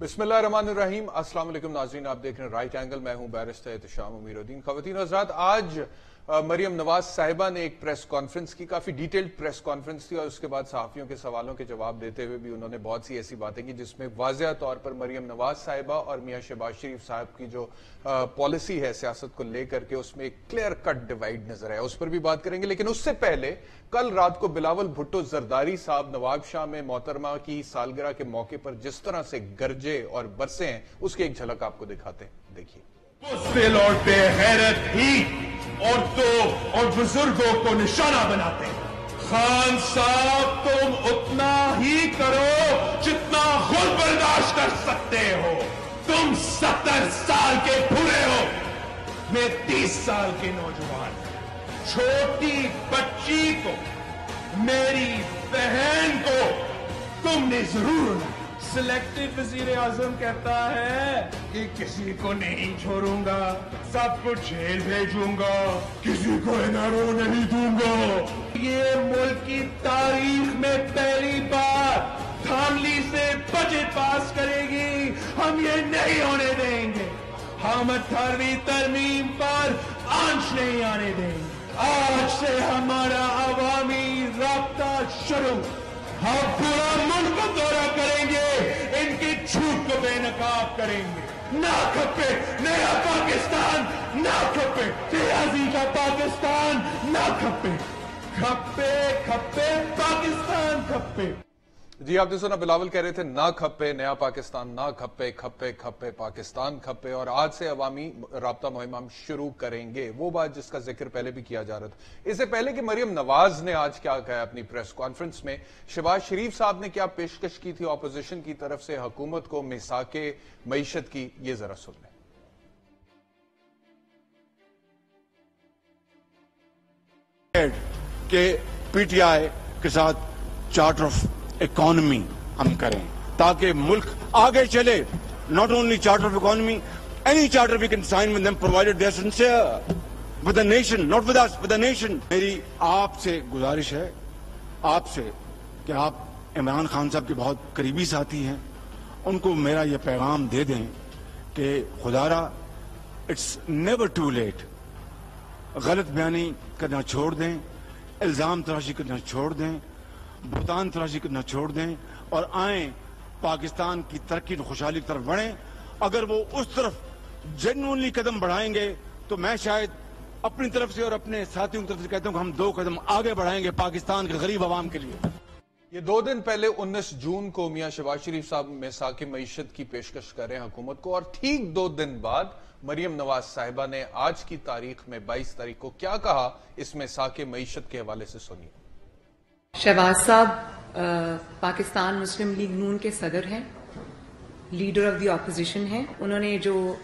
بسم اللہ الرحمن الرحیم۔ السلام علیکم ناظرین، آپ دیکھ رہے ہیں رائٹ اینگل میں ہوں بیرسٹر احتشام امیر الدین خواتین۔ حضرات، آج مریم نواز صاحبہ نے ایک پریس کانفرنس کی، کافی ڈیٹیلڈ پریس کانفرنس تھی اور اس کے بعد صحافیوں کے سوالوں کے جواب دیتے ہوئے بھی انہوں نے بہت سی ایسی باتیں کی جس میں واضح طور پر مریم نواز صاحبہ اور میاں شہباز شریف صاحب کی جو پالیسی ہے سیاست کو لے کر کے اس میں ایک کلیئر کٹ ڈیوائیڈ نظر ہے اس پر بھی بات کریں گے، لیکن اس سے پہلے کل رات کو بلاول بھٹو زرداری صاحب نواب شاہ میں محترمہ کی سالگرہ کے موقع پر جس طرح سے گرجے اور برسے ہیں، اس کی ایک جھلک آپ کو دکھاتے ہیں۔ دیکھیے۔ بے غیرت ہی عورتوں اور بزرگوں کو نشانہ بناتے ہیں۔ خان صاحب، تم اتنا ہی کرو جتنا خود برداشت کر سکتے ہو۔ تم ستر سال کے پورے ہو۔ میں تیس سال کے نوجوان چھوٹی بچی کو، میری بہن کو تم نے ضرور سلیکٹو وزیر اعظم کہتا ہے کہ کسی کو نہیں چھوڑوں گا سب کو جیل بھیجوں گا کسی کو انارو نہیں دوں گا یہ ملک کی تاریخ میں پہلی بار تھاملی سے بجٹ پاس کرے گی ہم یہ نہیں ہونے دیں گے ہم اٹھارویں ترمیم پر آنچ نہیں آنے دیں گے آج سے ہمارا عوامی رابطہ شروع ہم پورا ملک دورہ کریں گے، ان کی چھوٹ کو بے نقاب کریں گے۔ نہ کھپے، نیا پاکستان، نہ کھپے۔ تیازی کا پاکستان، نہ کھپے۔ کھپے کھپے، پاکستان کھپے۔ جی آپ نے سنا بلاول کہہ رہے تھے، نہ کھپے نیا پاکستان، نہ کھپے کھپے کھپے پاکستان، کھپے، اور آج سے عوامی رابطہ مہم ہم شروع کریں گے۔ وہ بات جس کا ذکر پہلے بھی کیا جا رہا تھا۔ اس سے پہلے کہ مریم نواز نے آج کیا کہا اپنی پریس کانفرنس میں، شہباز شریف صاحب نے کیا پیشکش کی تھی اپوزیشن کی طرف سے، حکومت کو مساک معیشت کی، یہ ذرا سن لیں۔ کہ پی ٹی آئی کے ساتھ چارٹر آف اکانومی ہم کریں، تاکہ ملک آگے چلے۔ Not only charter of economy any charter we can sign with them provided they sincere with the nation not with us with the nation میری آپ سے گزارش ہے، آپ سے کہ آپ عمران خان صاحب کے بہت قریبی ساتھی ہیں، ان کو میرا یہ پیغام دے دیں کہ خدارہ اٹس نیور ٹو لیٹ غلط بیانی کرنا چھوڑ دیں، الزام تراشی کرنا چھوڑ دیں۔ بھوتان تراشی کرنا چھوڑ دیں اور آئیں پاکستان کی ترقی خوشحالی کی طرف بڑھیں۔ اگر وہ اس طرف جنونلی قدم بڑھائیں گے تو میں شاید اپنی طرف سے اور اپنے ساتھیوں کی طرف سے کہتا ہوں کہ ہم دو قدم آگے بڑھائیں گے پاکستان کے غریب عوام کے لیے۔ یہ دو دن پہلے انیس جون کو میاں شہباز شریف صاحب میں ساک معیشت کی پیشکش کر رہے ہیں حکومت کو اور ٹھیک دو دن بعد مریم نواز صاحبہ نے آج کی تاریخ میں بائیس تاریخ کو کیا کہا، اس میں ساک معیشت کے حوالے سے سنیے۔ شہباز صاحب پاکستان مسلم لیگ نون کے صدر ہیں، لیڈر آف دی اپوزیشن ہیں۔ انہوں نے جو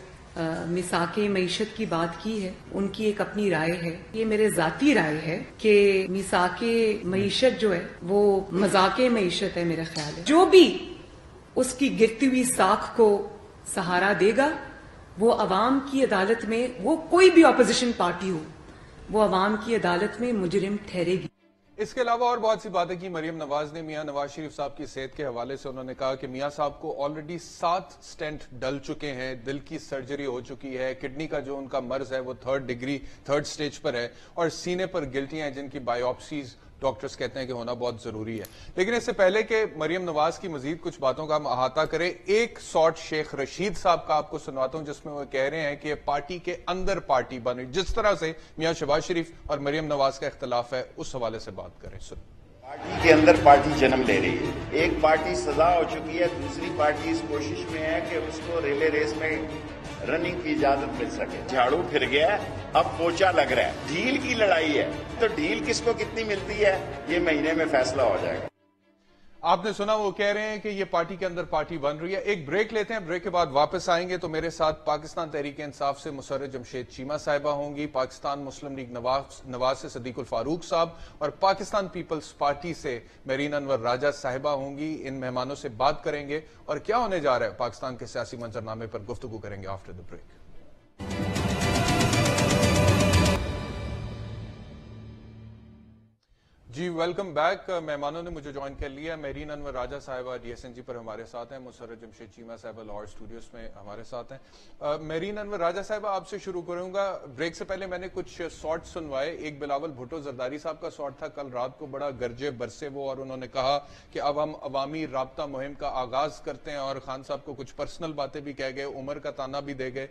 مساک معیشت کی بات کی ہے، ان کی ایک اپنی رائے ہے۔ یہ میرے ذاتی رائے ہے کہ مساک معیشت جو ہے، وہ مذاق معیشت ہے میرا خیال ہے۔ جو بھی اس کی گرتی ہوئی ساکھ کو سہارا دے گا، وہ عوام کی عدالت میں، وہ کوئی بھی اپوزیشن پارٹی ہو، وہ عوام کی عدالت میں مجرم ٹھہرے گی۔ اس کے علاوہ اور بہت سی باتیں کی مریم نواز نے میاں نواز شریف صاحب کی صحت کے حوالے سے انہوں نے کہا کہ میاں صاحب کو آلریڈی سات سٹینٹ ڈل چکے ہیں، دل کی سرجری ہو چکی ہے کڈنی کا جو ان کا مرض ہے وہ تھرڈ ڈگری تھرڈ سٹیج پر ہے اور سینے پر گلٹیاں ہیں جن کی بایوپسیز ڈاکٹرز کہتے ہیں کہ ہونا بہت ضروری ہے۔ لیکن اس سے پہلے کہ مریم نواز کی مزید کچھ باتوں کا ہم احاطہ کریں، ایک سوٹ شیخ رشید صاحب کا آپ کو سنواتا ہوں، جس میں وہ کہہ رہے ہیں کہ پارٹی کے اندر پارٹی بنے۔ جس طرح سے میاں شہباز شریف اور مریم نواز کا اختلاف ہے، اس حوالے سے بات کریں۔ سن۔ پارٹی کے اندر پارٹی جنم لے رہی ہے۔ ایک پارٹی سزا ہو چکی ہے، دوسری پارٹی اس کوشش میں ہے کہ اس کو ریلے ریس میں رننگ کی اجازت مل سکے۔ جھاڑو پھر گیا ہے، اب پوچا لگ رہا ہے۔ ڈھیل کی لڑائی ہے۔ تو ڈھیل کس کو کتنی ملتی ہے؟ یہ مہینے میں فیصلہ ہو جائے گا۔ آپ نے سنا وہ کہہ رہے ہیں کہ یہ پارٹی کے اندر پارٹی بن رہی ہے۔ ایک بریک لیتے ہیں۔ بریک کے بعد واپس آئیں گے تو میرے ساتھ پاکستان تحریک انصاف سے مسرت جمشید چیمہ صاحبہ ہوں گی، پاکستان مسلم لیگ نواز سے صدیق الفاروق صاحب اور پاکستان پیپلز پارٹی سے مرین انور راجہ صاحبہ ہوں گی۔ ان مہمانوں سے بات کریں گے اور کیا ہونے جا رہا ہے؟ پاکستان کے سیاسی منظرنامے پر گفتگو کریں گے آفٹر دا بریک۔ جی ویلکم بیک مہمانوں نے مجھے جوائن کر لیا مہرین انور راجہ صاحبہ ڈی ایس این جی پر ہمارے ساتھ ہیں۔ مسرت جمشید چیمہ صاحبہ لاہور اسٹوڈیوز میں ہمارے ساتھ ہیں۔ مہرین انور راجہ صاحبہ، آپ سے شروع کروں گا۔ بریک سے پہلے میں نے کچھ سارٹ سنوائے۔ ایک بلاول بھٹو زرداری صاحب کا سارٹ تھا۔ کل رات کو بڑا گرجے برسے وہ اور انہوں نے کہا کہ اب ہم عوامی رابطہ مہم کا آغاز کرتے ہیں اور خان صاحب کو کچھ پرسنل باتیں بھی کہہ گئے، عمر کا تانا بھی دے گئے۔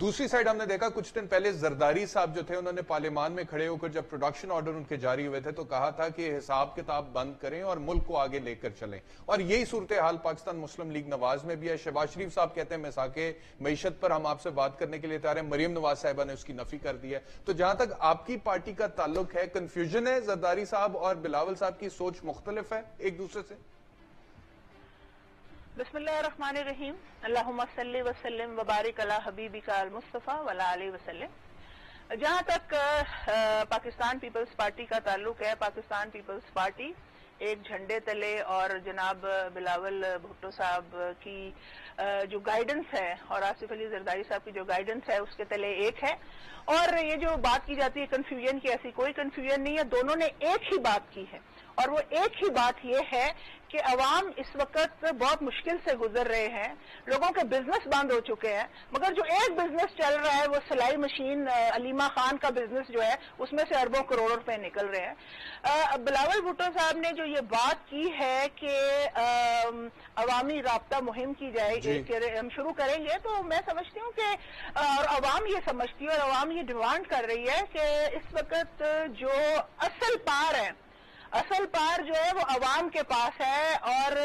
دوسری سائڈ ہم نے دیکھا، کچھ دن پہلے زرداری صاحب جو تھے، انہوں نے پارلیمان میں کھڑے ہو کر جب پروڈکشن آرڈر ان کے جاری ہوئے تھے تو کہا تھا کہ حساب کتاب بند کریں اور ملک کو آگے لے کر چلیں۔ اور یہی صورتحال پاکستان مسلم لیگ نواز میں بھی ہے۔ شہباز شریف صاحب کہتے ہیں مساکے معیشت پر ہم آپ سے بات کرنے کے لیے تیار ہیں۔ مریم نواز صاحبہ نے اس کی نفی کر دی ہے۔ تو جہاں تک آپ کی پارٹی کا تعلق ہے کنفیوژن ہے زرداری صاحب اور بلاول صاحب کی سوچ مختلف ہے ایک دوسرے سے؟ بسم اللہ الرحمن الرحیم. اللہم صلی وسلم وبارک علی حبیبی کا المصطفیٰ ولا علیہ وسلم. جہاں تک پاکستان پیپلز پارٹی کا تعلق ہے، پاکستان پیپلز پارٹی ایک جھنڈے تلے اور جناب بلاول بھٹو صاحب کی جو گائیڈنس ہے، اور آصف علی زرداری صاحب کی جو گائیڈنس ہے، اس کے تلے ایک ہے۔ اور یہ جو بات کی جاتی ہے کنفیوژن کی، ایسی کوئی کنفیوژن نہیں ہے، دونوں نے ایک ہی بات کی ہے۔ اور وہ ایک ہی بات یہ ہے کہ عوام اس وقت بہت مشکل سے گزر رہے ہیں۔ لوگوں کے بزنس بند ہو چکے ہیں۔ مگر جو ایک بزنس چل رہا ہے وہ سلائی مشین علیمہ خان کا بزنس جو ہے اس میں سے اربوں کروڑوں روپے نکل رہے ہیں۔ بلاول بھٹو صاحب نے جو یہ بات کی ہے کہ عوامی رابطہ مہم کی جائے جی۔ ہم شروع کریں گے تو میں سمجھتی ہوں کہ اور عوام یہ سمجھتی ہے اور عوام یہ ڈیمانڈ کر رہی ہے کہ اس وقت جو اصل پار ہے اصل پار جو ہے وہ عوام کے پاس ہے اور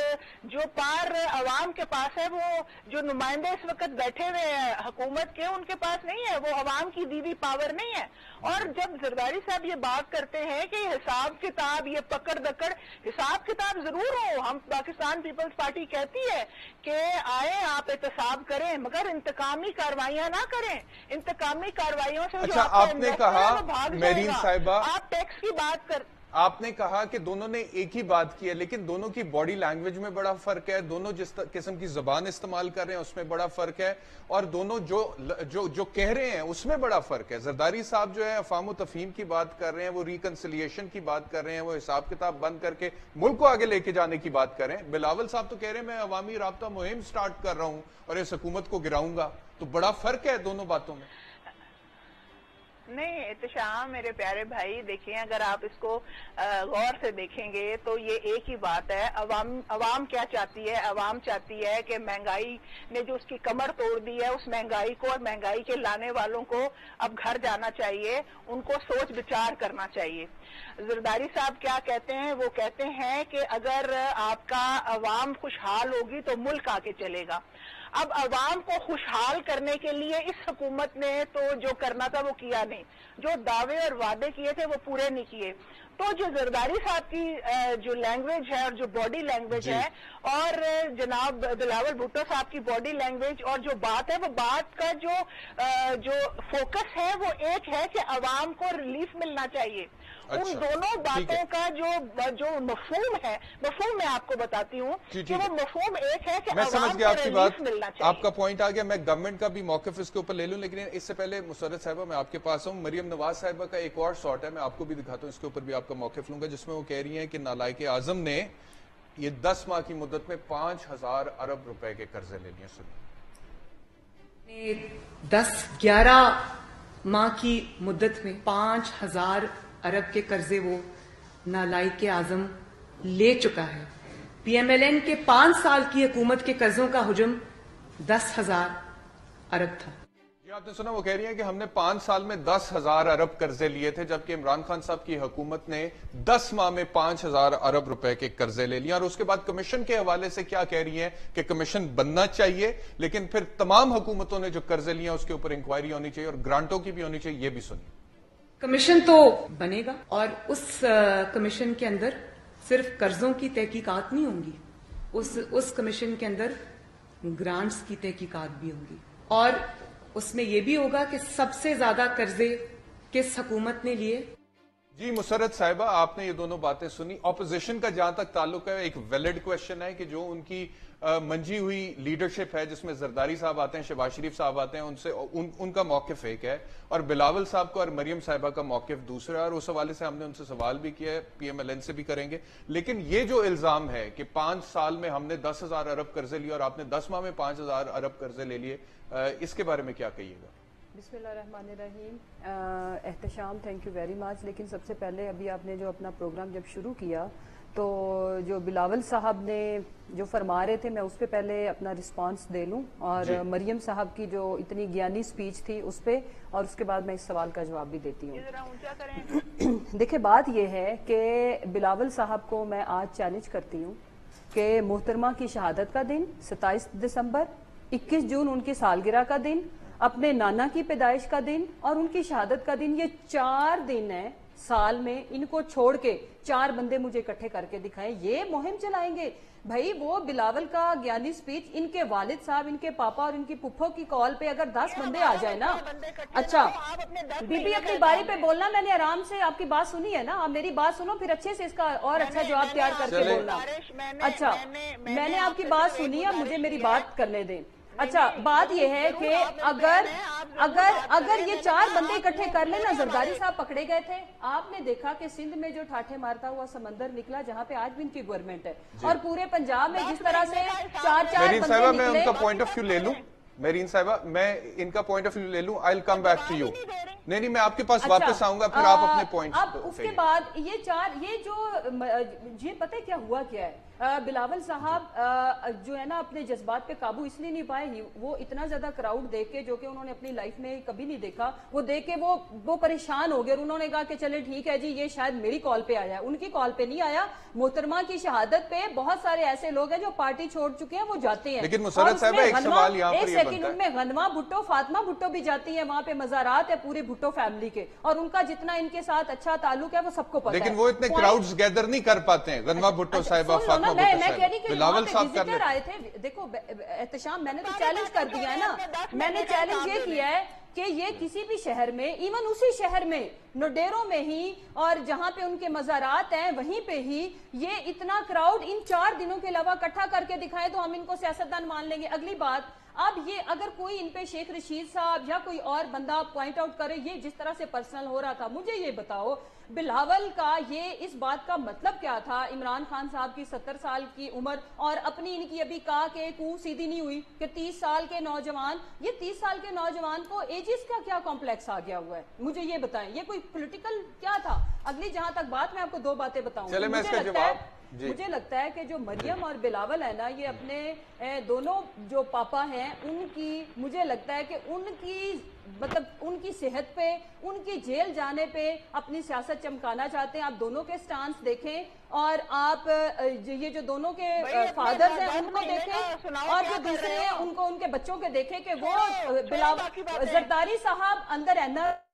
جو پار عوام کے پاس ہے وہ جو نمائندے اس وقت بیٹھے ہوئے ہیں حکومت کے ان کے پاس نہیں ہے وہ عوام کی دیوی پاور نہیں ہے۔ اور جب زرداری صاحب یہ بات کرتے ہیں کہ حساب کتاب یہ پکڑ دکڑ حساب کتاب ضرور ہو۔ ہم پاکستان پیپلز پارٹی کہتی ہے کہ آئے آپ احتساب کریں مگر انتقامی کاروائیاں نہ کریں۔ انتقامی کاروائیوں سے جو اچھا آپ نے کہا میرین گا۔ صاحبہ آپ ٹیکس کی بات کر آپ نے کہا کہ دونوں نے ایک ہی بات کی ہے، لیکن دونوں کی باڈی لینگویج میں بڑا فرق ہے، دونوں جس قسم کی زبان استعمال کر رہے ہیں، اس میں بڑا فرق ہے، اور دونوں جو جو جو کہہ رہے ہیں، اس میں بڑا فرق ہے۔ زرداری صاحب جو ہے افام و تفہیم کی بات کر رہے ہیں، وہ ریکنسلیشن کی بات کر رہے ہیں، وہ حساب کتاب بند کر کے ملک کو آگے لے کے جانے کی بات کر رہے ہیں۔ بلاول صاحب تو کہہ رہے ہیں، میں عوامی رابطہ مہم سٹارٹ کر رہا ہوں اور اس حکومت کو گراؤں گا۔ تو بڑا فرق ہے دونوں باتوں میں۔ نہیں اتشام میرے پیارے بھائی، دیکھیں، اگر آپ اس کو غور سے دیکھیں گے تو یہ ایک ہی بات ہے۔ عوام عوام کیا چاہتی ہے؟ عوام چاہتی ہے کہ مہنگائی نے جو اس کی کمر توڑ دی ہے، اس مہنگائی کو اور مہنگائی کے لانے والوں کو اب گھر جانا چاہیے، ان کو سوچ بچار کرنا چاہیے۔ زرداری صاحب کیا کہتے ہیں؟ وہ کہتے ہیں کہ اگر آپ کا عوام خوشحال ہوگی تو ملک آگے چلے گا۔ اب عوام کو خوشحال کرنے کے لیے اس حکومت نے تو جو کرنا تھا وہ کیا نہیں۔ جو دعوے اور وعدے کیے تھے وہ پورے نہیں کیے۔ تو جو زرداری صاحب کی جو لینگویج ہے اور جو باڈی لینگویج جی۔ ہے اور جناب بلاول بھٹو صاحب کی باڈی لینگویج اور جو بات ہے وہ بات کا جو جو فوکس ہے وہ ایک ہے کہ عوام کو ریلیف ملنا چاہیے۔ ان اچھا، دونوں ٹھیک ہے۔ باتوں کا جو جو مفہوم ہے مفہوم میں آپ کو بتاتی ہوں جی، کہ ٹھیک وہ ہے۔ مفہوم ایک ہے کہ میں عوام سمجھ گیا کو آپ کی ریلیف بات۔ ملنا چاہیے۔ آپ کا پوائنٹ آ گیا۔ میں گورنمنٹ کا بھی موقف اس کے اوپر لے لوں لیکن اس سے پہلے مسرت صاحبہ میں آپ کے پاس ہوں۔ مریم نواز صاحبہ کا ایک اور شارٹ ہے میں آپ کو بھی دکھاتا ہوں اس کے اوپر بھی آپ کا موقف لوں گا جس میں وہ کہہ رہی ہیں کہ نالائق اعظم نے یہ دس ماہ کی مدت میں پانچ ہزار ارب روپے کے قرضے لے لیے۔ سنیے۔ دس گیارہ ماہ کی مدت میں پانچ ہزار ارب کے قرضے وہ نالائق اعظم لے چکا ہے۔ پی ایم ایل این کے پانچ سال کی حکومت کے قرضوں کا حجم دس ہزار ارب تھا۔ جی آپ نے سنا، وہ کہہ رہی ہیں کہ ہم نے پانچ سال میں دس ہزار ارب قرضے لیے تھے، جبکہ عمران خان صاحب کی حکومت نے دس ماہ میں پانچ ہزار ارب روپے کے قرضے لے لیے۔ اور اس کے بعد کمیشن کے حوالے سے کیا کہہ رہی ہیں کہ کمیشن بننا چاہیے، لیکن پھر تمام حکومتوں نے جو قرضے لیے ہیں، اس کے اوپر انکوائری ہونی چاہیے اور گرانٹوں کی بھی ہونی چاہیے، یہ بھی سنیے۔ کمیشن تو بنے گا اور اس کمیشن کے اندر صرف قرضوں کی تحقیقات نہیں ہوں گی، اس اس کمیشن کے اندر گرانٹس کی تحقیقات بھی ہوں گی۔ اور اس میں یہ بھی ہوگا کہ سب سے زیادہ قرضے کس حکومت نے لیے؟ جی مسرت صاحبہ، آپ نے یہ دونوں باتیں سنی۔ اپوزیشن کا جہاں تک تعلق ہے، ایک ویلڈ کوشچن ہے کہ جو ان کی منجی ہوئی لیڈرشپ ہے جس میں زرداری صاحب آتے ہیں شباز شریف صاحب آتے ہیں ان سے ان, ان کا موقف ایک ہے اور بلاول صاحب کا اور مریم صاحبہ کا موقف دوسرا ہے اور اس حوالے سے ہم نے ان سے سوال بھی کیا ہے پی ایم ایل این سے بھی کریں گے۔ لیکن یہ جو الزام ہے کہ پانچ سال میں ہم نے دس ہزار ارب قرضے لیے اور آپ نے دس ماہ میں پانچ ہزار ارب قرضے لے لیے اس کے بارے میں کیا کہیے گا؟ بسم اللہ الرحمن الرحیم۔ Ehtesham thank you very much لیکن سب سے پہلے ابھی آپ نے جو اپنا پروگرام جب شروع کیا تو جو بلاول صاحب نے جو فرما رہے تھے میں اس پہ پہلے اپنا رسپانس دے لوں۔ اور جی. مریم صاحب کی جو اتنی گیانی سپیچ تھی اس پہ اور اس کے بعد میں اس سوال کا جواب بھی دیتی ہوں۔ دیکھیں بات یہ ہے کہ بلاول صاحب کو میں آج چیلنج کرتی ہوں کہ محترمہ کی شہادت کا دن ستائیس دسمبر اکیس جون ان کی سالگرہ کا دن اپنے نانا کی پیدائش کا دن اور ان کی شہادت کا دن یہ چار دن ہیں۔ سال میں ان کو چھوڑ کے چار بندے مجھے اکٹھے کر کے دکھائیں یہ مہم چلائیں گے۔ بھائی وہ بلاول کا گیانی سپیچ ان کے والد صاحب ان کے پاپا اور ان کی پپھو کی کال پہ اگر دس بندے آ جائیں نا۔ اچھا بی بی اپنی باری پہ بولنا میں نے آرام سے آپ کی بات سنی ہے نا۔ آپ میری بات سنو پھر اچھے سے اس کا اور اچھا جواب تیار کر کے بولنا۔ اچھا میں نے آپ کی بات سنی ہے مجھے میری بات کرنے دیں۔ اچھا بات یہ ہے کہ اگر اگر اگر یہ چار بندے اکٹھے کر لیں نا زرداری صاحب پکڑے گئے تھے۔ آپ نے دیکھا کہ سندھ میں جو ٹھاٹھے مارتا ہوا سمندر نکلا جہاں پہ آج بھی ان کی گورنمنٹ ہے۔ جی۔ اور پورے پنجاب میں جس طرح سے چار چار بندے نکلے میں ان کا پوائنٹ آف ویو لے لوں۔ میرین صاحبہ میں ان کا پوائنٹ آف ویو لے لوں۔ I will come back to you نہیں نہیں میں آپ کے پاس اچھا۔ واپس آؤں گا پھر آپ اپنے پوائنٹ اب اس کے بعد یہ چار یہ جو یہ جی، پتہ کیا ہوا کیا ہے؟ بلاول صاحب جو ہے نا اپنے جذبات پہ قابو اس لیے نہیں پائے وہ اتنا زیادہ کراؤڈ دیکھ کے جو کہ انہوں نے اپنی لائف میں کبھی نہیں دیکھا وہ دیکھ کے وہ وہ پریشان ہو گئے اور انہوں نے کہا کہ چلے ٹھیک ہے جی یہ شاید میری کال پہ آیا ہے ان کی کال پہ نہیں آیا محترمہ کی شہادت پہ بہت سارے ایسے لوگ ہیں جو پارٹی چھوڑ چکے ہیں وہ جاتے ہیں۔ لیکن مسرت صاحب ایک سوال یہاں پر یہ بنتا ہے۔ ان میں غنما بھٹو فاطمہ بھٹو بھی جاتی ہیں وہاں پہ مزارات ہے پورے بھٹو فیملی کے اور ان کا جتنا ان کے ساتھ اچھا تعلق ہے وہ سب کو پتہ ہے۔ لیکن وہ اتنے کراؤڈز گیدر نہیں کر پاتے ہیں غنما بھٹو اچھا، صاحبہ فاطمہ بلاول صاحب کر آئے دیکھو احتشام میں نے تو چیلنج کر دیا ہے نا۔ میں نے چیلنج یہ کیا ہے کہ یہ کسی بھی شہر میں ایون اسی شہر میں نوڈیروں میں ہی اور جہاں پہ ان کے مزارات ہیں وہیں پہ ہی یہ اتنا کراؤڈ ان چار دنوں کے علاوہ کٹھا کر کے دکھائے تو ہم ان کو سیاستدان مان لیں گے۔ اگلی بات اب یہ اگر کوئی ان پہ شیخ رشید صاحب یا کوئی اور بندہ پوائنٹ آؤٹ کرے یہ جس طرح سے پرسنل ہو رہا تھا مجھے یہ بتاؤ بلاول کا یہ اس بات کا مطلب کیا تھا؟ عمران خان صاحب کی ستر سال کی عمر اور اپنی ان کی ابھی کہا کہ کو سیدھی نہیں ہوئی کہ تیس سال کے نوجوان یہ تیس سال کے نوجوان کو ایجز کا کیا کمپلیکس آ گیا ہوا ہے؟ مجھے یہ بتائیں یہ کوئی پولیٹیکل کیا تھا؟ اگلی جہاں تک بات میں آپ کو دو باتیں بتاؤں۔ چلے میں اس کا جواب جی۔ مجھے لگتا ہے کہ جو مریم جی۔ اور بلاول ہے نا یہ جی۔ اپنے دونوں جو پاپا ہیں ان کی مجھے لگتا ہے کہ ان کی مطلب ان کی صحت پہ ان کی جیل جانے پہ اپنی سیاست چمکانا چاہتے ہیں۔ آپ دونوں کے سٹانس دیکھیں اور آپ یہ جو دونوں کے فادرز ہیں ان کو دیکھیں اور جو دوسرے ہیں ان کو ان کے بچوں کے دیکھیں کہ وہ بلاول زرداری صاحب اندر احمد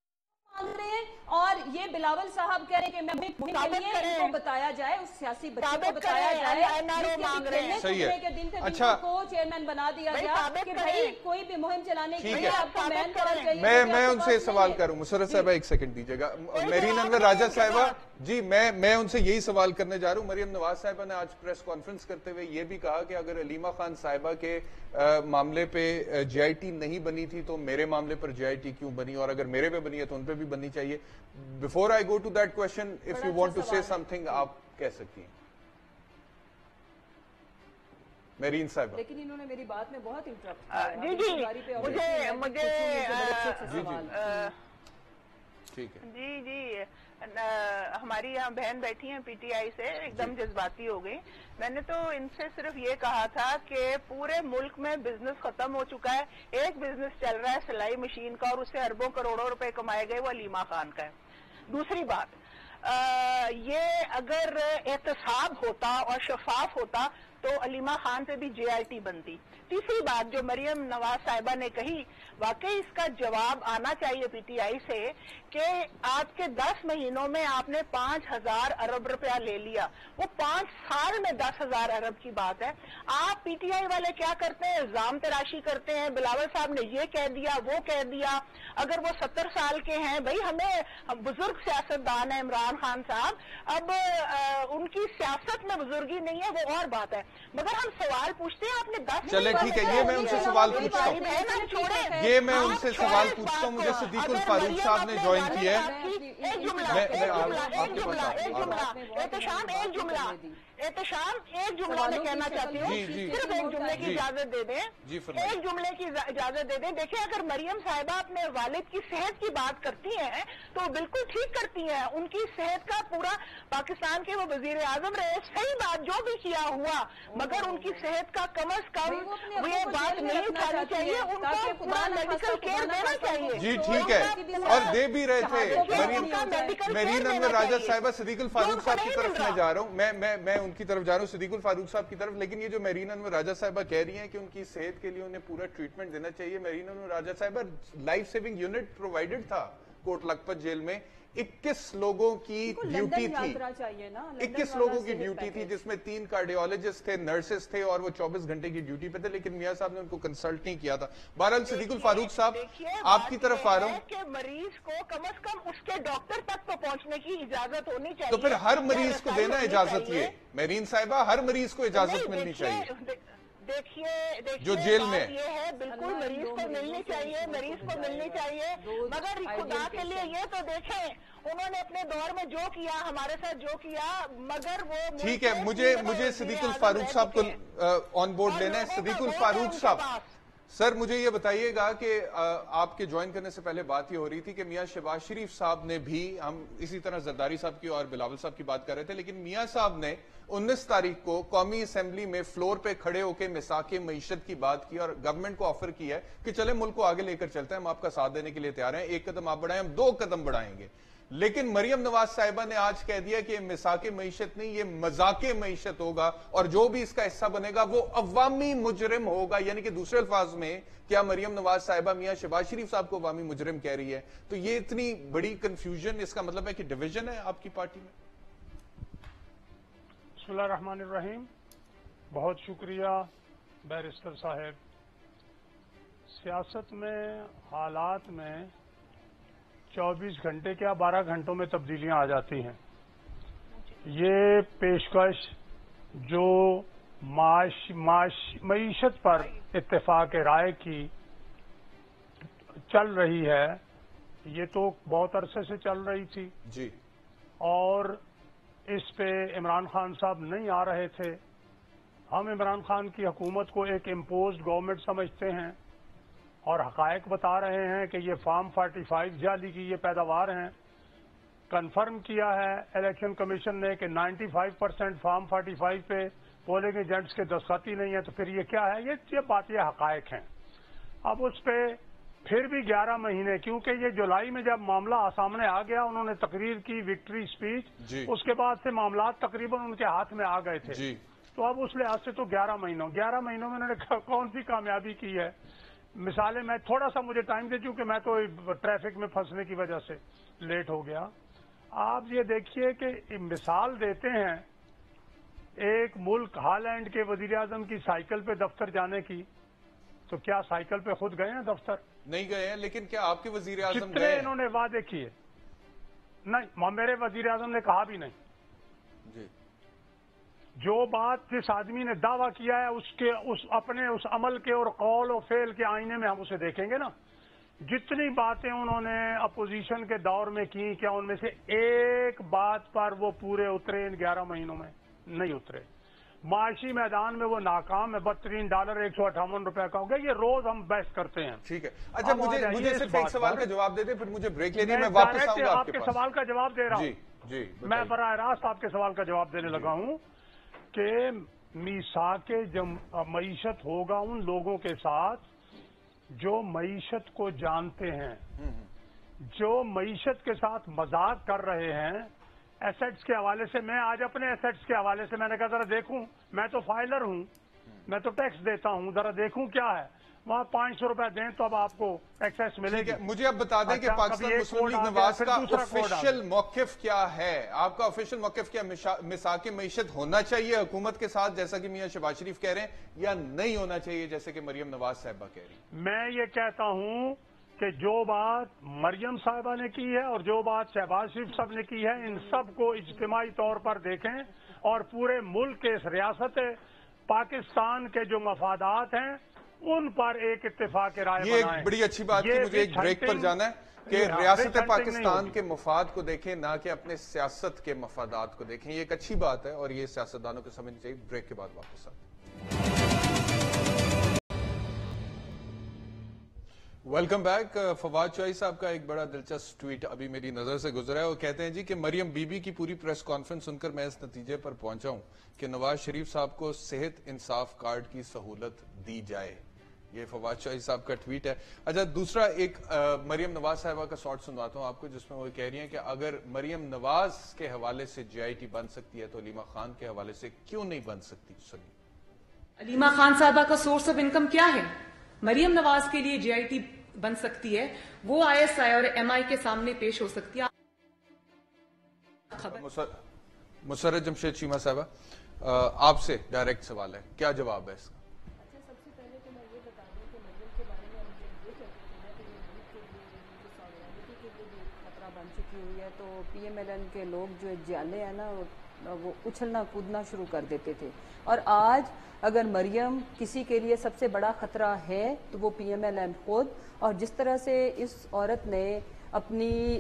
مانگ رہے ہیں اور یہ بلاول صاحب کہہ رہے ہیں کہ میں مہم کے لیے ان کو بتایا جائے اس سیاسی بچے کو بتایا جائے۔ جس کے کے دن کے دن کو چیئرمین بنا دیا گیا کہ بھائی کوئی بھی مہم چلانے کے لیے آپ کو مین کرنا چاہیے۔ میں میں ان سے سوال کروں۔ مسرت صاحبہ ایک سیکنڈ دیجیے گا۔ میرین انور راجہ صاحبہ۔ جی میں میں ان سے یہی سوال کرنے جا رہا ہوں۔ مریم نواز صاحبہ نے آج پریس کانفرنس کرتے ہوئے یہ بھی کہا کہ اگر علیمہ خان صاحبہ کے معاملے پہ جی آئی ٹی نہیں بنی تھی تو میرے معاملے پر جی آئی ٹی کیوں بنی؟ اور اگر میرے پہ بنی ہے تو ان پہ بھی بھی بننی چاہیے۔ Before I go to that question if you want to see something آپ کہہ سکتی ہیں۔ میرین صاحب لیکن انہوں نے میری بات میں بہت انٹرپٹ جی، جی، مجھے مجھے جی، ٹھیک ہے۔ جی جی۔ ہماری یہاں بہن بیٹھی ہیں پی ٹی آئی سے ایک دم جی۔ جذباتی ہو گئی میں نے تو ان سے صرف یہ کہا تھا کہ پورے ملک میں بزنس ختم ہو چکا ہے۔ ایک بزنس چل رہا ہے سلائی مشین کا اور اس سے اربوں کروڑوں روپے کمائے گئے وہ علیما خان کا ہے۔ دوسری بات یہ اگر احتساب ہوتا اور شفاف ہوتا تو علیمہ خان سے بھی جے آئی ٹی بنتی۔ تیسری بات جو مریم نواز صاحبہ نے کہی واقعی اس کا جواب آنا چاہیے پی ٹی آئی سے کہ آج کے دس مہینوں میں آپ نے پانچ ہزار ارب روپیہ لے لیا وہ پانچ سال میں دس ہزار ارب کی بات ہے آپ پی ٹی آئی والے کیا کرتے ہیں الزام تراشی کرتے ہیں بلاول صاحب نے یہ کہہ دیا وہ کہہ دیا اگر وہ ستر سال کے ہیں بھائی ہمیں بزرگ سیاستدان ہیں عمران خان صاحب اب ان کی سیاست میں بزرگی نہیں ہے وہ اور بات ہے مگر ہم سوال پوچھتے ہیں آپ نے دس چلے ٹھیک ہے یہ میں ان سے سوال پوچھتا ہوں یہ میں ان سے سوال پوچھتا ہوں مجھے صدیق الفاروق صاحب نے جوائن ایک جملہ ایک جملہ ایک جملہ ایک جملہ ایک شام ایک جملہ۔ احتشام ایک جملہ میں کہنا چاہتی ہوں جی، جی، صرف ایک جی، جملے کی اجازت دے دیں۔ ایک جملے کی اجازت دے دیں۔ دیکھیں اگر مریم صاحبہ اپنے والد کی صحت کی بات کرتی ہیں تو بالکل ٹھیک کرتی ہیں۔ ان کی صحت کا پورا پاکستان کے وہ وزیر اعظم رہے صحیح بات جو بھی کیا ہوا مگر ان کی صحت کا کم از کم وہ یہ بات نہیں اٹھانی چاہیے ان کو پورا میڈیکل کیئر دینا چاہیے۔ جی ٹھیک ہے۔ اور دے بھی رہے تھے۔ مریم صاحبہ صدیق الفاروق صاحب کی طرف میں جا رہا ہوں۔ میں ان کی طرف جا رہا ہوں صدیق الفاروق صاحب کی طرف، لیکن یہ جو مہرین انور راجہ صاحبہ کہہ رہی ہیں کہ ان کی صحت کے لیے انہیں پورا ٹریٹمنٹ دینا چاہیے، مہرین انور راجہ صاحبہ لائف سیونگ یونٹ پرووائڈڈ تھا کوٹ لکھپت جیل میں۔ اکیس لوگوں کی ڈیوٹی تھی۔ اکیس لوگوں کی ڈیوٹی تھی جس میں تین کارڈیولوجسٹ تھے نرسز تھے اور وہ چوبیس گھنٹے کی ڈیوٹی پہ تھے لیکن میاں صاحب نے ان کو کنسلٹ نہیں کیا تھا۔ بہرحال صدیق الفاروق صاحب آپ کی طرف آ رہا ہوں کہ مریض کو کم از کم اس کے ڈاکٹر تک تو پہنچنے کی اجازت ہونی چاہیے۔ تو پھر ہر مریض کو دینا اجازت یہ۔ مہرین صاحبہ ہر مریض کو اجازت ملنی چاہیے۔ دیکھیے جو جیل میں۔ یہ ہے بالکل مریض کو ملنی چاہیے مریض کو ملنی چاہیے۔ مگر خدا کے لیے یہ تو دیکھیں انہوں نے اپنے دور میں جو کیا ہمارے ساتھ جو کیا مگر وہ ٹھیک ہے مجھے مجھے صدیق الفاروق صاحب کو آن بورڈ لینا ہے۔ صدیق الفاروق صاحب۔ سر، مجھے یہ بتائیے گا کہ آپ کے جوائن کرنے سے پہلے بات یہ ہو رہی تھی کہ میاں شہباز شریف صاحب نے بھی، ہم اسی طرح زرداری صاحب کی اور بلاول صاحب کی بات کر رہے تھے، لیکن میاں صاحب نے انیس تاریخ کو قومی اسمبلی میں فلور پہ کھڑے ہو کے مساق معیشت کی بات کی اور گورنمنٹ کو آفر کیا ہے کہ چلے ملک کو آگے لے کر چلتے ہیں، ہم آپ کا ساتھ دینے کے لیے تیار ہیں، ایک قدم آپ بڑھائیں، ہم دو قدم بڑھائیں گے۔ لیکن مریم نواز صاحبہ نے آج کہہ دیا کہ یہ مساق معیشت نہیں، یہ مزاق معیشت ہوگا اور جو بھی اس کا حصہ بنے گا وہ عوامی مجرم ہوگا یعنی کہ دوسرے الفاظ میں کیا مریم نواز صاحبہ میاں شباز شریف صاحب کو عوامی مجرم کہہ رہی ہے؟ تو یہ اتنی بڑی کنفیوژن اس کا مطلب ہے کہ ڈویژن ہے آپ کی پارٹی میں؟ بسم اللہ الرحمن الرحیم۔ بہت شکریہ بیرسٹر صاحب۔ سیاست میں، حالات میں چوبیس گھنٹے کیا بارہ گھنٹوں میں تبدیلیاں آ جاتی ہیں۔ یہ پیشکش جو معاش معاش معیشت پر اتفاق رائے کی چل رہی ہے یہ تو بہت عرصے سے چل رہی تھی۔ جی۔ اور اس پہ عمران خان صاحب نہیں آ رہے تھے۔ ہم عمران خان کی حکومت کو ایک امپوزڈ گورنمنٹ سمجھتے ہیں۔ اور حقائق بتا رہے ہیں کہ یہ فارم فارٹی فائیو جعلی کی یہ پیداوار ہیں۔ کنفرم کیا ہے الیکشن کمیشن نے کہ ninety five percent form forty five پہ پولنگ ایجنٹس کے دستخط ہی نہیں ہے تو پھر یہ کیا ہے؟ یہ یہ بات یہ حقائق ہیں۔ اب اس پہ پھر بھی گیارہ مہینے کیونکہ یہ جولائی میں جب معاملہ سامنے آ گیا انہوں نے تقریر کی وکٹری اسپیچ جی۔ اس کے بعد سے معاملات تقریباً ان کے ہاتھ میں آ گئے تھے۔ جی۔ تو اب اس لحاظ سے تو گیارہ مہینوں گیارہ مہینوں میں انہوں نے کون سی کامیابی کی ہے؟ مثالیں میں تھوڑا سا مجھے ٹائم دے چونکہ میں تو ٹریفک میں پھنسنے کی وجہ سے لیٹ ہو گیا۔ آپ یہ دیکھیے کہ مثال دیتے ہیں ایک ملک ہالینڈ کے وزیر اعظم کی سائیکل پہ دفتر جانے کی۔ تو کیا سائیکل پہ خود گئے ہیں دفتر؟ نہیں گئے ہیں لیکن کیا آپ کے وزیر اعظم کتنے انہوں نے وعدے کیے؟ نہیں میرے وزیر اعظم نے کہا بھی نہیں۔ جی۔ جو بات جس آدمی نے دعویٰ کیا ہے اس کے اس اپنے اس عمل کے اور قول و فعل کے آئینے میں ہم اسے دیکھیں گے نا۔ جتنی باتیں انہوں نے اپوزیشن کے دور میں کی کیا ان میں سے ایک بات پر وہ پورے اترے ان گیارہ مہینوں میں نہیں اترے۔ معاشی میدان میں وہ ناکام ہے بدترین ڈالر ایک سو اٹھاون روپے کا ہوگا یہ روز ہم بحث کرتے ہیں۔ ٹھیک ہے۔ اچھا مجھے مجھے صرف ایک سوال کا جواب دے دیں پھر مجھے بریک لینی میں واپس آؤں گا آپ کے سوال کا جواب دے رہا ہوں۔ جی، جی، میں براہ راست آپ کے سوال کا جواب دینے جی۔ لگا ہوں۔ کہ میسا کے معیشت ہوگا ان لوگوں کے ساتھ جو معیشت کو جانتے ہیں۔ جو معیشت کے ساتھ مذاق کر رہے ہیں۔ ایسٹس کے حوالے سے میں آج اپنے ایسٹس کے حوالے سے میں نے کہا ذرا دیکھوں۔ میں تو فائلر ہوں۔ میں تو ٹیکس دیتا ہوں۔ ذرا دیکھوں کیا ہے۔ وہاں پانچ سو روپے دیں تو اب آپ کو ایکسس ملے گا مجھے اب بتا دیں اچھا، کہ پاکستان مسلم لیگ نواز کا آفیشل موقف کیا ہے؟ آپ کا افیشل موقف کیا مساک معیشت ہونا چاہیے حکومت کے ساتھ جیسا کہ میاں شباز شریف کہہ رہے ہیں یا نہیں ہونا چاہیے جیسے کہ مریم نواز صاحبہ کہہ رہی ہیں۔ میں یہ کہتا ہوں کہ جو بات مریم صاحبہ نے کی ہے اور جو بات شہباز شریف صاحب نے کی ہے ان سب کو اجتماعی طور پر دیکھیں اور پورے ملک کے اس ریاست پاکستان کے جو مفادات ہیں ان پر ایک اتفاق رائے یہ ایک بڑی اچھی بات کی مجھے ایک بریک پر جانا ہے کہ ریاست پاکستان کے مفاد کو دیکھیں نہ کہ اپنے سیاست کے مفادات کو دیکھیں۔ یہ ایک اچھی بات ہے اور یہ سیاستدانوں کو سمجھنی چاہیے بریک کے بعد واپس آتے ہیں۔ ویلکم بیک فواد چوہی صاحب کا ایک بڑا دلچسپ ٹویٹ ابھی میری نظر سے گزرا ہے وہ کہتے ہیں جی کہ مریم بی بی کی پوری پریس کانفرنس سن کر میں اس نتیجے پر پہنچا ہوں کہ نواز شریف صاحب کو صحت انصاف کارڈ کی سہولت دی جائے یہ فواد شاہی صاحب کا ٹویٹ ہے اچھا دوسرا ایک مریم نواز صاحبہ کا شارٹ سنواتا ہوں آپ کو جس میں وہ کہہ رہی ہیں کہ اگر مریم نواز کے حوالے سے جی آئی ٹی بن سکتی ہے تو علیمہ خان کے حوالے سے کیوں نہیں بن سکتی سنی علیمہ خان صاحبہ کا سورس آف انکم کیا ہے مریم نواز کے لیے جی آئی ٹی بن سکتی ہے وہ آئی ایس آئی اور ایم آئی کے سامنے پیش ہو سکتی ہے۔ مسرت جمشید شیما صاحبہ آپ سے ڈائریکٹ سوال ہے۔ کیا جواب ہے اس کا؟ تو پی ایم ایل این کے لوگ جو جالے ہیں نا وہ اچھلنا کودنا شروع کر دیتے تھے۔ اور آج اگر مریم کسی کے لیے سب سے بڑا خطرہ ہے تو وہ پی ایم ایل ایم خود۔ اور جس طرح سے اس عورت نے اپنی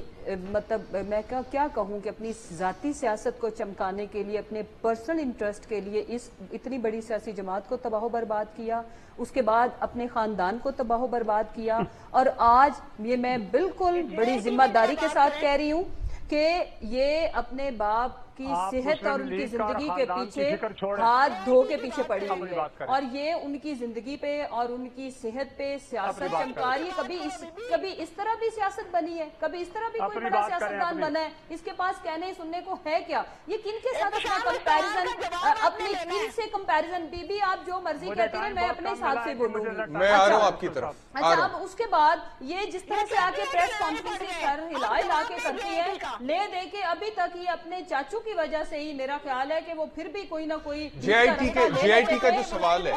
مطلب میں کیا کہوں کہ اپنی ذاتی سیاست کو چمکانے کے لیے، اپنے پرسنل انٹرسٹ کے لیے اس اتنی بڑی سیاسی جماعت کو تباہ و برباد کیا۔ اس کے بعد اپنے خاندان کو تباہ و برباد کیا۔ اور آج یہ میں بالکل بڑی ذمہ داری کے ساتھ کہہ رہی ہوں کہ یہ اپنے باپ کی صحت اور ان کی زندگی کے پیچھے ہاتھ دھو کے پیچھے پڑی ہوئی ہے۔ اور یہ ان کی زندگی پہ اور ان کی صحت پہ سیاست چمکاری کبھی اس کبھی اس طرح بھی سیاست بنی ہے۔ کبھی اس طرح بھی کوئی بڑا سیاستدان بنا ہے۔ اس کے پاس کہنے سننے کو ہے کیا؟ یہ کن کے ساتھ اپنا کمپیریزن اپنی کن سے کمپیریزن بی بی آپ جو مرضی کہتے ہیں میں اپنے ساتھ سے بولوں گی۔ میں آ رہا ہوں آپ کی طرف۔ اچھا اب اس کے بعد یہ جس طرح سے آکے پریس کانفرنس سر ہلا ہلا کے کرتی ہے لے دے کے ابھی تک یہ اپنے چاچو کی وجہ سے ہی میرا خیال ہے کہ وہ پھر بھی کوئی نہ کوئی جی آئی ٹی کا آئی ٹی کا جو سوال ہے۔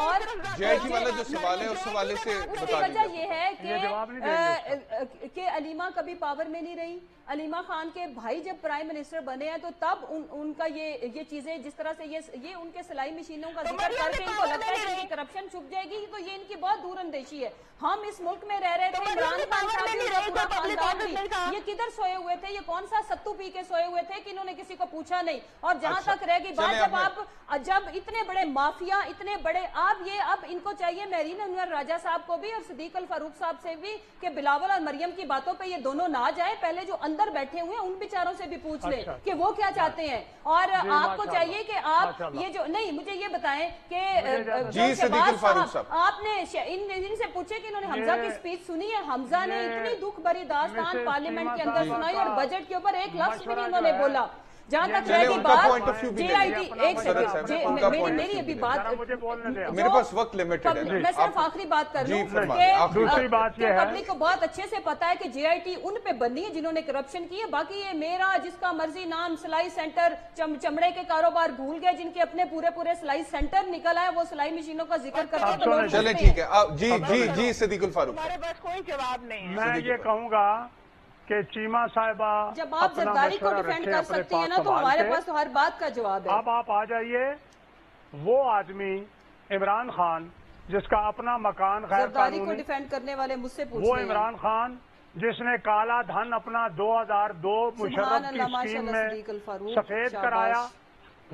جی آئی ٹی والا جو سوال ہے اس سوالے سے اس کی وجہ یہ ہے کہ علیمہ کبھی پاور میں نہیں رہی؟ علیمہ خان کے بھائی جب پرائم منسٹر بنے ہیں تو تب ان, ان کا یہ یہ چیزیں جس طرح سے یہ یہ ان کے سلائی مشینوں کا ذکر کر کے ان کو لگتا ہے کہ کرپشن چھپ جائے گی تو یہ ان کی بہت دور اندیشی ہے۔ ہم اس ملک میں رہ رہے تھے عمران خان صاحب بھی یہ کدھر سوئے ہوئے تھے؟ یہ کون سا ستو پی کے سوئے ہوئے تھے کہ انہوں نے کسی کو پوچھا نہیں؟ اور جہاں تک رہ گی بات جب آپ جب اتنے بڑے مافیا اتنے بڑے آپ یہ اب ان کو چاہیے مہرین انور راجہ صاحب کو بھی اور صدیق الفاروق صاحب سے بھی کہ بلاول اور مریم کی باتوں پہ یہ دونوں نہ جائیں۔ پہلے جو اندر اندر بیٹھے ہوئے ان بیچاروں سے بھی پوچھ لیں کہ وہ کیا چاہتے ہیں۔ اور آپ کو چاہیے کہ آپ یہ جو نہیں مجھے یہ بتائیں کہ جی صدیق الفاروق صاحب آپ نے ان سے پوچھے کہ انہوں نے حمزہ کی سپیچ سنی ہے؟ حمزہ نے اتنی دکھ بری داستان پارلیمنٹ کے اندر سنائی اور بجٹ کے اوپر ایک لفظ بھی انہوں نے بولا۔ جہاں تک رہے گی بات جے جی، آئی ٹی ایک سکتے میری میری ابھی بات میرے پاس وقت لیمیٹڈ ہے۔ میں صرف آخری بات کر رہوں کہ پبلک کو بہت اچھے سے پتا ہے کہ جے آئی ٹی ان پہ بنی ہے جنہوں نے کرپشن کی ہے۔ باقی یہ میرا جس کا مرضی نام سلائی سینٹر چمڑے کے کاروبار بھول گئے جن کے اپنے پورے پورے سلائی سینٹر نکل آئے وہ سلائی مشینوں کا ذکر کر کے چلیں ٹھیک ہے۔ جی جی جی صدیق الفاروق ہمارے پاس کوئی جواب نہیں میں یہ کہوں گا کہ چیما صاحبہ جب آپ زرداری کو ڈیفینڈ کر سکتی ہیں نا تو ہمارے پاس تو ہر بات کا جواب ہے۔ اب آپ آ جائیے۔ وہ آدمی عمران خان جس کا اپنا مکان غیر قانونی زرداری کو ڈیفینڈ کرنے والے مجھ سے پوچھ رہے ہیں۔ وہ عمران خان جس نے کالا دھن اپنا دو ہزار دو مشرف کی سکیم میں سفید کرایا۔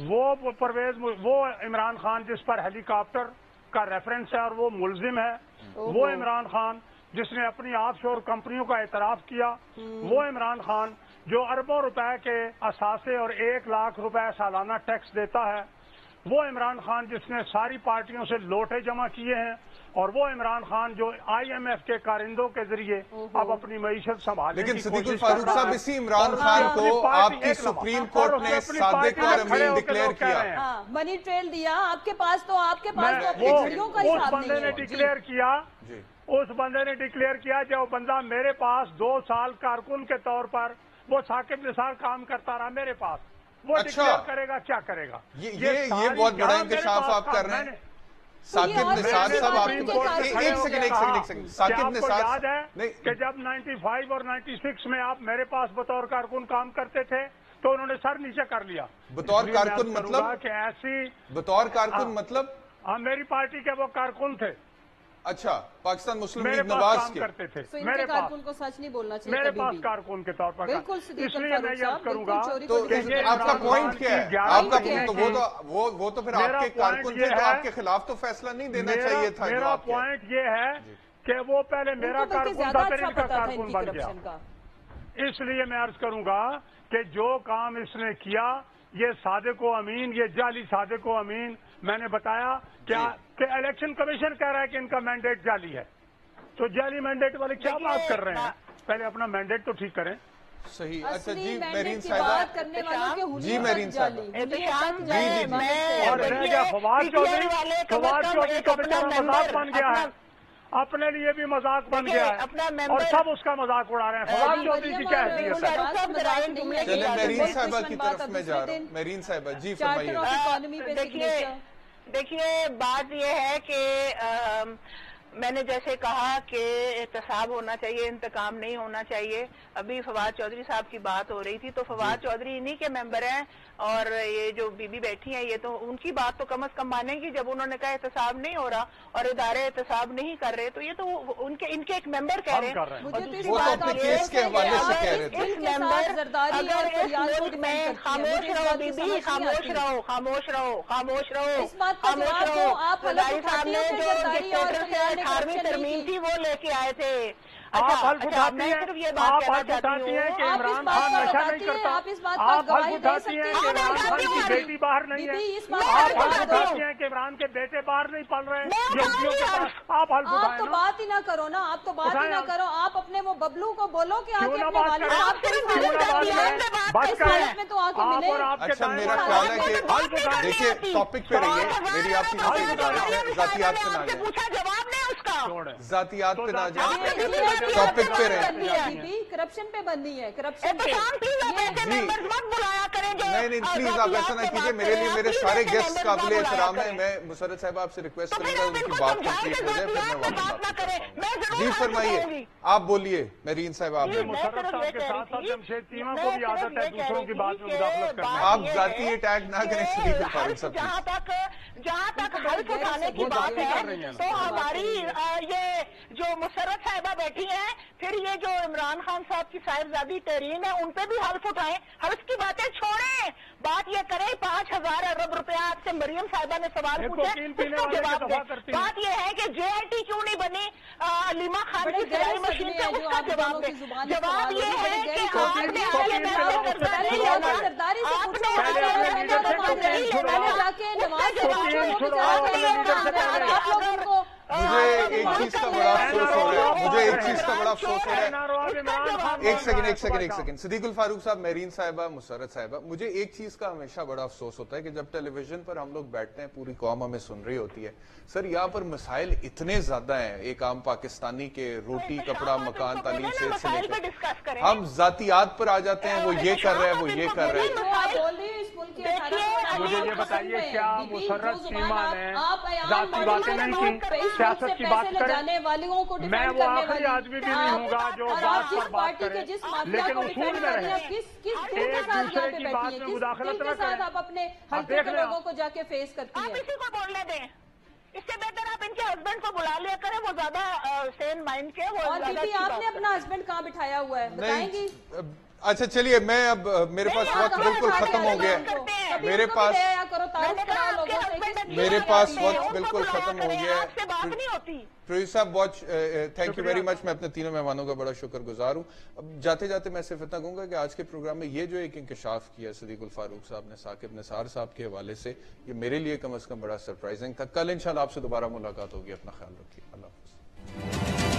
وہ پرویز وہ عمران خان جس پر ہیلی کاپٹر کا ریفرنس ہے اور وہ ملزم ہے۔ وہ عمران خان جس نے اپنی آف شور کمپنیوں کا اعتراف کیا وہ عمران خان جو اربوں روپے کے اثاثے اور ایک لاکھ روپے سالانہ ٹیکس دیتا ہے وہ عمران خان جس نے ساری پارٹیوں سے لوٹے جمع کیے ہیں اور وہ عمران خان جو آئی ایم ایف کے کارندوں کے ذریعے اب اپنی معیشت سنبھالنے لیکن صدیق الفاروق صاحب اسی عمران خان کو آپ کی سپریم کورٹ نے صادق اور امین ڈکلیئر کیا۔ ہے منی ٹریل دیا آپ کے پاس تو آپ کے پاس تو اپنی جھڑیوں کا حساب نہیں ہے۔ اس بندے نے ڈکلیئر کیا جی۔ اس بندے نے ڈکلیئر کیا کہ وہ بندہ میرے پاس دو سال کارکن کے طور پر وہ ساکب نثار کام کرتا رہا میرے پاس۔ وہ اچھا۔ ڈیکلیئر کرے گا کیا کرے گا؟ یہ بہت بڑا انکشاف آپ کر رہے ہیں۔ ثاقب نثار صاحب آپ کو ایک ایک یاد ہے کہ جب نائنٹی فائیو اور نائنٹی سکس میں آپ میرے پاس بطور کارکن کام کرتے تھے تو انہوں نے سر نیچے کر لیا۔ بطور کارکن مطلب؟ کہ ایسی بطور کارکن ہاں۔ مطلب؟ ہاں، میری پارٹی کے وہ کارکن تھے۔ اچھا پاکستان مسلم لیگ نواز کے۔ کرتے تھے۔ میرے کارکن کو سچ نہیں بولنا چاہیے میرے پاس کارکون کے طور پر بالکل اس لیے میں یاد کروں گا تو آپ کا پوائنٹ کیا ہے؟ آپ کا وہ تو پھر آپ کے کارکون تھے آپ کے خلاف تو فیصلہ نہیں دینا چاہیے تھا میرا پوائنٹ یہ ہے جی۔ کہ وہ پہلے میرا کارکون تھا پھر اچھا ان کا کارکون بن گیا۔ اس لیے میں عرض کروں گا کہ جو کام اس نے کیا یہ صادق و امین یہ جعلی صادق و امین میں نے بتایا کیا جی۔ کہ الیکشن کمیشن کہہ رہا ہے کہ ان کا مینڈیٹ جعلی ہے۔ تو جعلی مینڈیٹ والے کیا بات کر رہے ہیں؟ پہلے اپنا مینڈیٹ تو ٹھیک کریں۔ صحیح اچھا جی میرین صاحبہ۔ اچھا، جی میرین صاحبہ۔ اچھا، جی، جی، اور فواد چودھری فواد چودھری کا مذاق بن گیا ہے۔ اپنے لیے بھی مذاق بن گیا ہے اور سب اس کا مذاق اڑا رہے ہیں۔ فواد چودھری کی کیا حیثیت ہے چلے میرین صاحبہ کی طرف میں جا رہا ہوں۔ میرین صاحبہ جی فرمائیے۔ دیکھیے بات یہ ہے کہ میں نے جیسے کہا کہ احتساب ہونا چاہیے انتقام نہیں ہونا چاہیے۔ ابھی فواد چودھری صاحب کی بات ہو رہی تھی تو فواد چودھری انہی کے ممبر ہیں اور یہ جو بی بی بیٹھی ہیں یہ تو ان کی بات تو کم از کم مانیں گی۔ جب انہوں نے کہا احتساب نہیں ہو رہا اور ادارے احتساب نہیں کر رہے تو یہ تو ان کے ان کے ایک ممبر کہہ رہے ہیں۔ خاموش رہو بی بی خاموش رہو خاموش رہو خاموش رہو خاموش رہو۔ صاحب نے جو اٹھارہویں ترمیم جی۔ تھی وہ لے کے آئے تھے۔ آپ اچھا، اچھا، میں صرف ہیں آپ کہنا چاہتی ہیں کہ عمران خان نشہ نہیں کرتا۔ آپ حلف اٹھاتی ہیں کہ عمران خان کی بیٹی باہر نہیں ہے۔ آپ حلف اٹھاتی ہیں کہ عمران کے بیٹے باہر نہیں پل رہے۔ ہیں آپ حلف اٹھائیں آپ تو بات ہی نہ کرو نا آپ تو بات ہی نہ کرو۔ آپ اپنے وہ ببلو کو بولو کہ آگے اپنے والد آپ بات کریں؟ آپ اور آپ کے ملے اچھا میرا خیال ہے کہ حلف اٹھائیں دیکھیں ٹاپک پہ رہیے۔ میری آپ کی گزارش ہے ذاتی آپ سے نہ لیں ذاتیات پہ نہ جائیں ٹاپک پہ رہے۔ کرپشن پہ بندی ہے کرپشن پہ۔ نہیں نہیں پلیز آپ ایسا نہ کیجیے میرے لیے میرے سارے گیسٹ قابل احترام ہیں۔ میں مسرت صاحب آپ سے ریکویسٹ کروں گا ان کی بات جائے پھر میں واپس جی فرمائیے۔ آپ بولیے میرین صاحب آپ صاحب کے ساتھ جمشید تیمہ کو بھی عادت ہے دوسروں کی بات میں کرنا آپ ذاتی اٹیک نہ کریں جہاں تک جہاں تک اٹھانے کی۔ بات ہے تو ہماری یہ جو مسرت صاحبہ بیٹھی ہیں پھر یہ جو عمران خان صاحب کی صاحبزادی ترین ہے ان پہ بھی حلف اٹھائیں۔ حلف کی باتیں چھوڑیں۔ بات یہ کریں پانچ ہزار ارب روپیہ آپ سے مریم صاحبہ نے سوال پوچھے اس کا جواب دیں۔ بات یہ ہے کہ جے آئی ٹی کیوں نہیں بنی؟ علیمہ خان کی سلائی مشین پہ اس کا جواب دیں۔ جواب یہ ہے کہ آپ نے آگے پیسے قرضہ نہیں لینا آپ نے آگے پیسے قرضہ نہیں لینا اس کا جواب دیں آپ نے یہ پیسے قرضہ نہیں لینا مجھے ایک چیز کا بڑا افسوس ہو رہا ہے۔ مجھے ایک چیز کا بڑا افسوس ہو رہا ہے۔ ایک سیکنڈ ایک سیکنڈ ایک سیکنڈ۔ صدیق الفاروق صاحب مہرین صاحبہ مسرت صاحبہ مجھے ایک چیز کا ہمیشہ بڑا افسوس ہوتا ہے کہ جب ٹیلی ویژن پر ہم لوگ بیٹھتے ہیں پوری قوم ہمیں سن رہی ہوتی ہے۔ سر یہاں پر مسائل اتنے زیادہ ہیں۔ ایک عام پاکستانی کے روٹی کپڑا مکان تعلیم سے لے کر۔ ہم ذاتیات پر آ جاتے ہیں وہ یہ کر رہے ہیں وہ یہ کر رہے ہیں۔ مجھے یہ بتائیے کیا مسرت سیما نے ذاتی باتیں نہیں کی سیاست کی بات کریں۔ میں وہ آخری آدمی بھی نہیں ہوں گا جو بات پر بات کرے لیکن اصول میں رہے ایک دوسرے کی بات میں مداخلت نہ کریں آپ اپنے ہلکے کے لوگوں کو جا کے فیس کرتی ہیں؟ آپ اسی کو بولنے دیں۔ اس سے بہتر آپ ان کے ہسبینڈ کو بلا لیا کریں وہ زیادہ سین مائنڈ کے اور آپ نے اپنا ہسبینڈ کہاں بٹھایا ہوا ہے؟ بتائیں گی۔ اچھا چلیے میں اب میرے پاس وقت بالکل ختم ہو گیا۔ میرے پاس میرے پاس وقت بالکل ختم ہو گیا۔ پرویز صاحب بہت تھینک یو ویری مچ میں اپنے تینوں مہمانوں کا بڑا شکر گزار ہوں۔ اب جاتے جاتے میں صرف اتنا کہوں گا کہ آج کے پروگرام میں یہ جو ایک انکشاف کیا صدیق الفاروق صاحب نے ثاقب نثار صاحب کے حوالے سے یہ میرے لیے کم از کم بڑا سرپرائزنگ تھا۔ کل انشاءاللہ آپ سے دوبارہ ملاقات ہوگی اپنا خیال رکھیے۔ اللہ حافظ۔